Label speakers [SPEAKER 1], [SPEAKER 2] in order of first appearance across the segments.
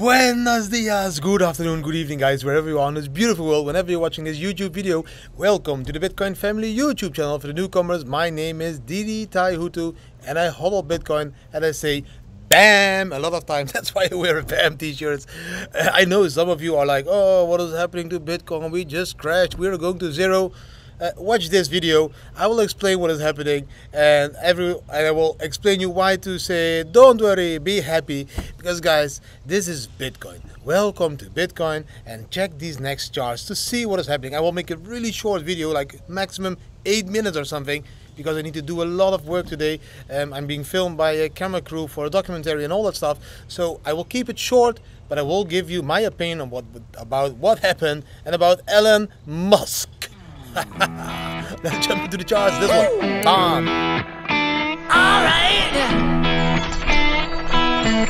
[SPEAKER 1] Buenos dias, good afternoon, good evening, guys, wherever you are in this beautiful world, whenever you're watching this YouTube video, welcome to the Bitcoin Family YouTube channel. For the newcomers, my name is Didi Taihuttu, and I hodl Bitcoin, and I say BAM a lot of times. That's why I wear BAM t-shirts. Uh, I know some of you are like, oh, what is happening to Bitcoin? We just crashed. We're going to zero uh, watch this video. I will explain what is happening, and every and I will explain you why to say don't worry, be happy, because guys, this is Bitcoin. Welcome to Bitcoin, and check these next charts to see what is happening. I will make a really short video, like maximum eight minutes or something, because I need to do a lot of work today. Um, I'm being filmed by a camera crew for a documentary and all that stuff. So I will keep it short, but I will give you my opinion on what about what happened and about Elon Musk. Let's jump into the charts. This one. Bomb.
[SPEAKER 2] All right.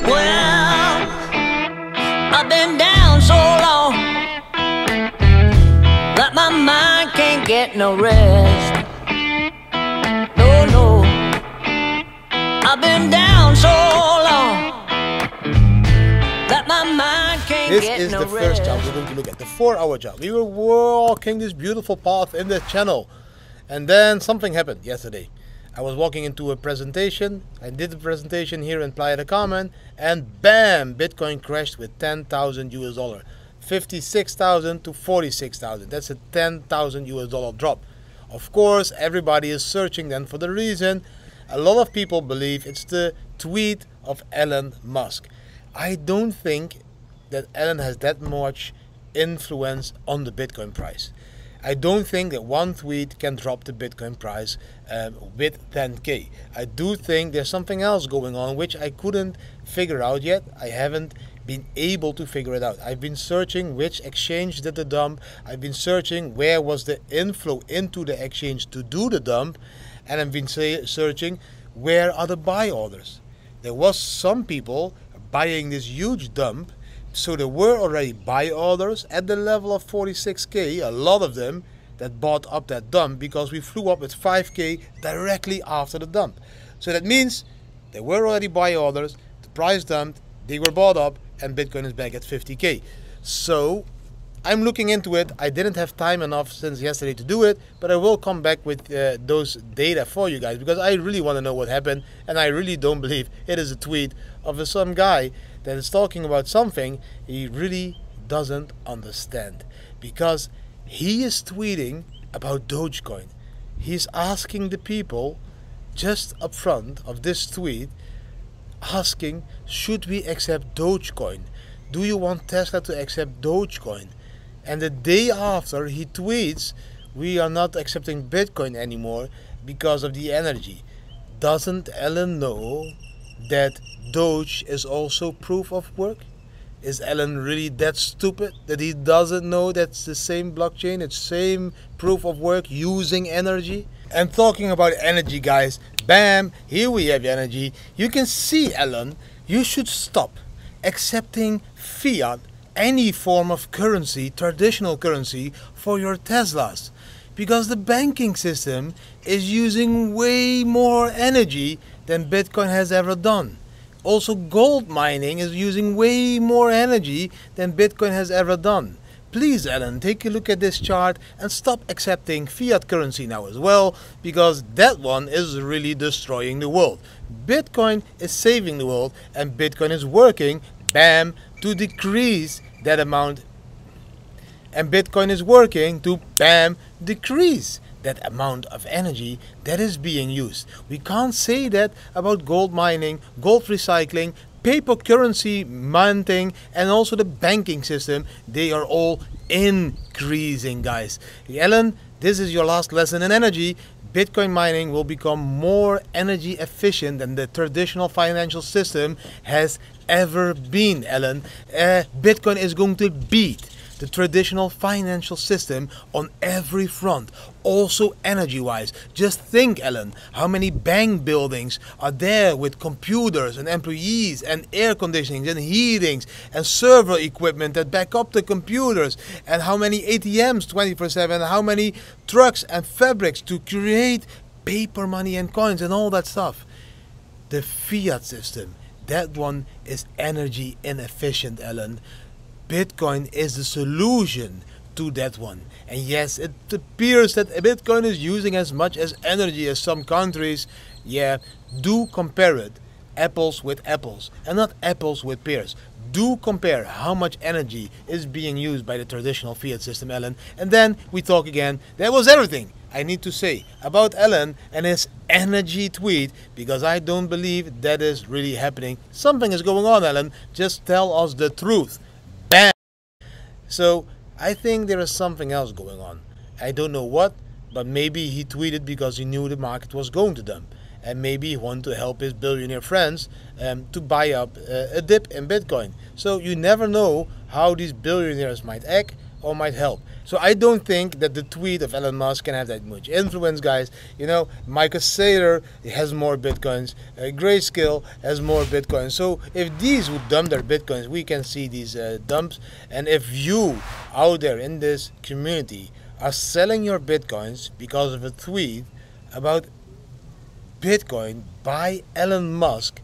[SPEAKER 2] Well, I've been down so long that my mind can't get no rest. No, no. I've been down so long
[SPEAKER 1] This is
[SPEAKER 2] no
[SPEAKER 1] the first job we're going to look at, the four hour job. We were walking this beautiful path in the channel, and then something happened yesterday. I was walking into a presentation, I did the presentation here in Playa del Carmen, and bam, Bitcoin crashed with 10,000 US dollar. 56,000 to 46,000. That's a 10,000 US dollar drop. Of course, everybody is searching then for the reason. A lot of people believe it's the tweet of Elon Musk. I don't think that Elon has that much influence on the Bitcoin price. I don't think that one tweet can drop the Bitcoin price um, with 10k. I do think there's something else going on which I couldn't figure out yet. I haven't been able to figure it out. I've been searching which exchange did the dump. I've been searching where was the inflow into the exchange to do the dump, and I've been say, searching where are the buy orders. There was some people buying this huge dump so there were already buy orders at the level of 46k, a lot of them that bought up that dump because we flew up with 5k directly after the dump. So that means there were already buy orders, the price dumped, they were bought up, and Bitcoin is back at 50k. So I'm looking into it. I didn't have time enough since yesterday to do it, but I will come back with uh, those data for you guys because I really want to know what happened, and I really don't believe it is a tweet of some guy that is talking about something he really doesn't understand because he is tweeting about Dogecoin. He's asking the people just up front of this tweet asking should we accept Dogecoin? Do you want Tesla to accept Dogecoin? And the day after he tweets we are not accepting Bitcoin anymore because of the energy. Doesn't Ellen know that Doge is also proof of work? Is Alan really that stupid that he doesn't know that's the same blockchain, it's same proof of work using energy? And talking about energy, guys, bam, here we have energy. You can see, Alan, you should stop accepting fiat, any form of currency, traditional currency, for your Teslas. Because the banking system is using way more energy than Bitcoin has ever done. Also, gold mining is using way more energy than Bitcoin has ever done. Please, Alan, take a look at this chart and stop accepting fiat currency now as well, because that one is really destroying the world. Bitcoin is saving the world, and Bitcoin is working, bam, to decrease that amount. And Bitcoin is working to, bam, decrease that amount of energy that is being used. We can't say that about gold mining, gold recycling, paper currency minting, and also the banking system. They are all increasing, guys. Ellen, this is your last lesson in energy. Bitcoin mining will become more energy efficient than the traditional financial system has ever been, Ellen. Uh, Bitcoin is going to beat the traditional financial system on every front, also energy wise. Just think, Ellen, how many bank buildings are there with computers and employees and air conditionings and heatings and server equipment that back up the computers, and how many ATMs 24 7, how many trucks and fabrics to create paper money and coins and all that stuff. The fiat system that one is energy inefficient, Alan. Bitcoin is the solution to that one. And yes, it appears that Bitcoin is using as much as energy as some countries. Yeah, do compare it apples with apples and not apples with pears. Do compare how much energy is being used by the traditional fiat system, Alan. And then we talk again. That was everything I need to say about Alan and his energy tweet because I don't believe that is really happening. Something is going on, Alan. Just tell us the truth. So I think there is something else going on. I don't know what, but maybe he tweeted because he knew the market was going to dump. And maybe he wanted to help his billionaire friends um, to buy up uh, a dip in Bitcoin. So you never know how these billionaires might act or might help. So I don't think that the tweet of Elon Musk can have that much influence, guys. You know, Michael Saylor has more bitcoins, uh, Grayscale has more bitcoins. So if these would dump their bitcoins, we can see these uh, dumps. And if you out there in this community are selling your bitcoins because of a tweet about Bitcoin by Elon Musk,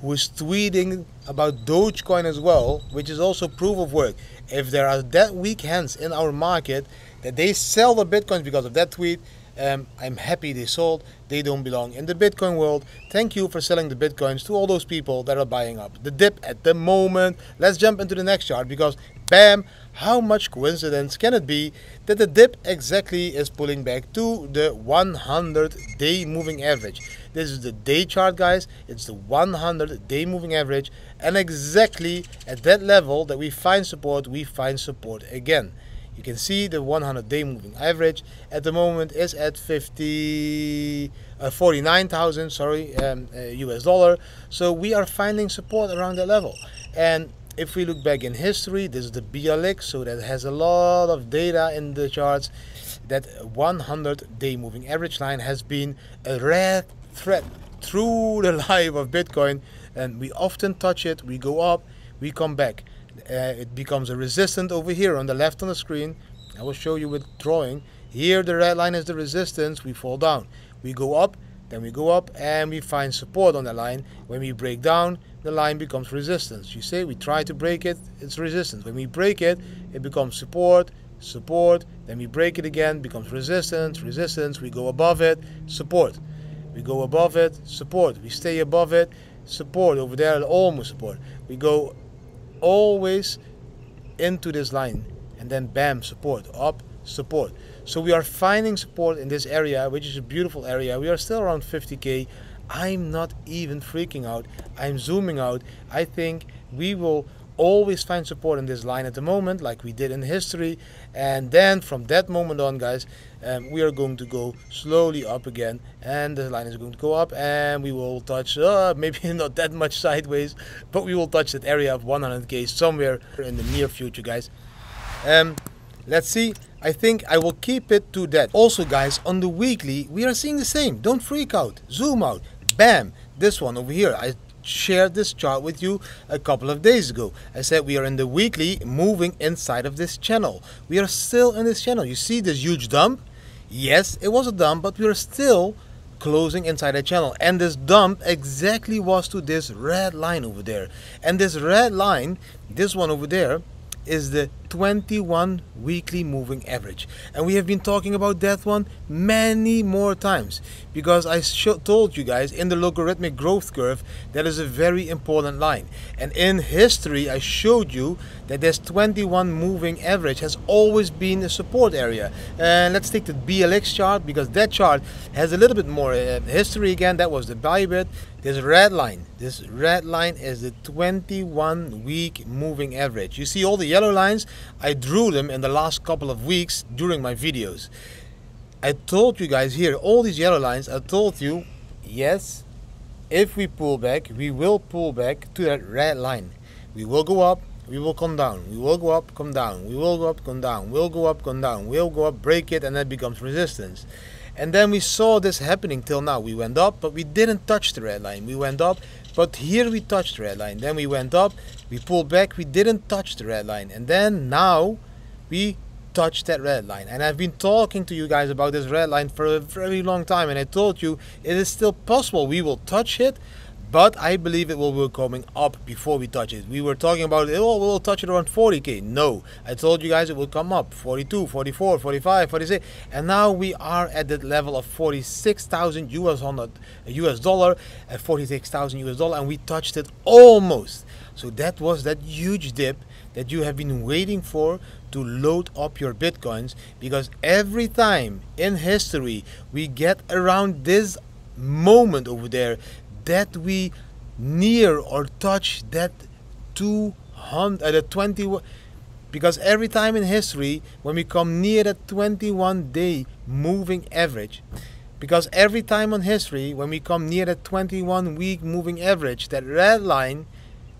[SPEAKER 1] who is tweeting about Dogecoin as well, which is also proof of work. If there are that weak hands in our market that they sell the Bitcoins because of that tweet, um, I'm happy they sold. They don't belong in the Bitcoin world. Thank you for selling the Bitcoins to all those people that are buying up the dip at the moment. Let's jump into the next chart because bam, how much coincidence can it be that the dip exactly is pulling back to the 100 day moving average? This is the day chart, guys. It's the 100 day moving average. And exactly at that level that we find support, we find support again. You can see the 100 day moving average at the moment is at 50 uh, 49,000 sorry um, uh, US dollar so we are finding support around that level and if we look back in history this is the BLX so that has a lot of data in the charts that 100 day moving average line has been a red thread through the life of Bitcoin and we often touch it we go up we come back. Uh, it becomes a resistance over here on the left on the screen. I will show you with drawing. Here the red line is the resistance. We fall down. We go up then we go up and we find support on the line. When we break down the line becomes resistance. You see we try to break it it's resistance. When we break it it becomes support support. Then we break it again becomes resistance resistance. We go above it support. We go above it support. We stay above it support over there almost support. We go always into this line and then bam support up support. So we are finding support in this area which is a beautiful area. We are still around 50k i'm not even freaking out. I'm zooming out. I think we will always find support in this line at the moment like we did in history. And then from that moment on guys um, we are going to go slowly up again and the line is going to go up and we will touch uh, maybe not that much sideways but we will touch that area of 100k somewhere in the near future guys. Um, let's see. I think I will keep it to that. Also guys on the weekly we are seeing the same. Don't freak out. Zoom out. Bam. This one over here. I shared this chart with you a couple of days ago. I said we are in the weekly moving inside of this channel. We are still in this channel. You see this huge dump? Yes, it was a dump, but we are still closing inside the channel. And this dump exactly was to this red line over there. And this red line, this one over there, is the 21 weekly moving average. And we have been talking about that one many more times because I told you guys in the logarithmic growth curve that is a very important line. And in history I showed you that this 21 moving average has always been a support area. And let's take the BLX chart because that chart has a little bit more uh, history again. That was the Bybit. This red line this red line is the 21 week moving average. You see all the yellow lines I drew them in the last couple of weeks during my videos. I told you guys here, all these yellow lines, I told you, yes, if we pull back, we will pull back to that red line. We will go up, we will come down, we will go up, come down, we will go up, come down, we'll go up, come down, we'll go up, break it, and that becomes resistance. And then we saw this happening till now. We went up, but we didn't touch the red line. We went up, but here we touched the red line. Then we went up, we pulled back, we didn't touch the red line. And then now we touched that red line. And I've been talking to you guys about this red line for a very long time. And I told you it is still possible we will touch it, but I believe it will be coming up before we touch it. We were talking about, oh, we'll touch it around 40k. No, I told you guys it will come up 42, 44, 45, 46, and now we are at the level of 46,000 US US uh, dollar, uh, at 46,000 US dollar, and we touched it almost. So that was that huge dip that you have been waiting for to load up your bitcoins because every time in history we get around this moment over there that we near or touch that 200 uh, the 21 because every time in history when we come near that 21 day moving average because every time on history when we come near that 21 week moving average that red line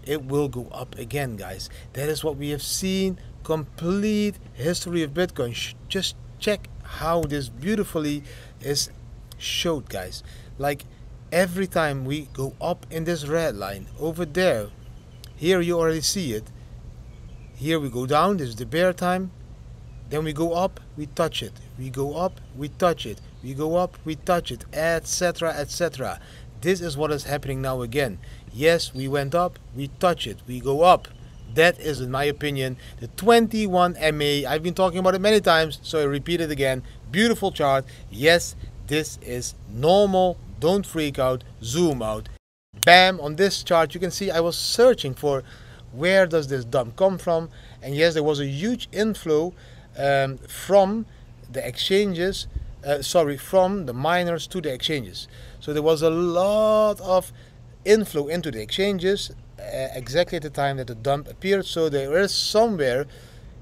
[SPEAKER 1] it will go up again guys. That is what we have seen complete history of bitcoin. Just check how this beautifully is showed guys. Like every time we go up in this red line over there here you already see it. Here we go down this is the bear time. Then we go up we touch it. We go up we touch it. We go up we touch it etc etc this is what is happening now again. Yes we went up we touch it we go up. That is in my opinion the 21 MA I've been talking about it many times so I repeat it again. Beautiful chart. Yes this is normal don't freak out. Zoom out. Bam on this chart you can see I was searching for where does this dump come from. And yes there was a huge inflow um, from the exchanges uh, sorry from the miners to the exchanges. So there was a lot of inflow into the exchanges uh, exactly at the time that the dump appeared. So there is somewhere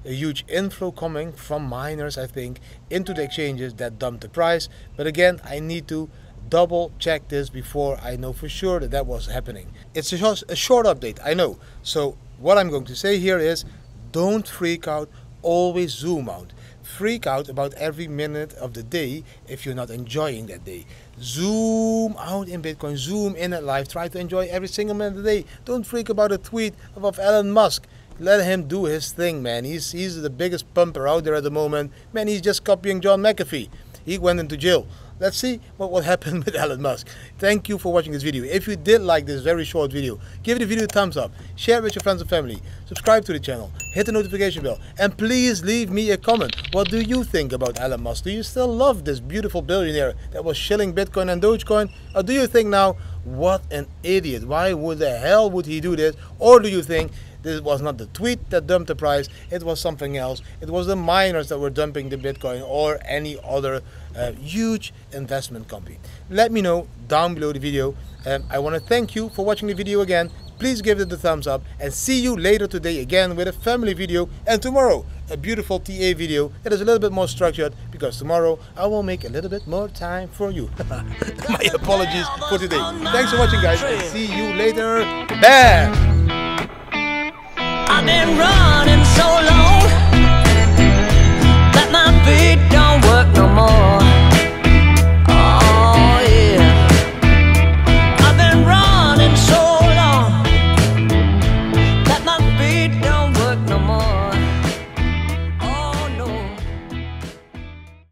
[SPEAKER 1] a huge inflow coming from miners I think into the exchanges that dumped the price. But again I need to double check this before I know for sure that that was happening. It's a short, a short update, I know. So what I'm going to say here is don't freak out, always zoom out. Freak out about every minute of the day if you're not enjoying that day. Zoom out in Bitcoin, zoom in at life, try to enjoy every single minute of the day. Don't freak about a tweet of, Elon Musk let him do his thing, man. He's he's the biggest pumper out there at the moment. Man, he's just copying John McAfee. He went into jail. Let's see what will happen with Elon Musk. Thank you for watching this video. If you did like this very short video, give the video a thumbs up, share it with your friends and family, subscribe to the channel, hit the notification bell, and please leave me a comment. What do you think about Elon Musk? Do you still love this beautiful billionaire that was shilling Bitcoin and Dogecoin? Or do you think now, what an idiot, why would the hell would he do this? Or do you think this was not the tweet that dumped the price, it was something else. It was the miners that were dumping the Bitcoin or any other uh, huge investment company. Let me know down below the video. Um, I want to thank you for watching the video again. Please give it a thumbs up and see you later today again with a family video and tomorrow a beautiful TA video that is a little bit more structured because tomorrow I will make a little bit more time for you. My apologies for today. Thanks for watching guys and see you later. Bam!
[SPEAKER 2] been running so long. That my feet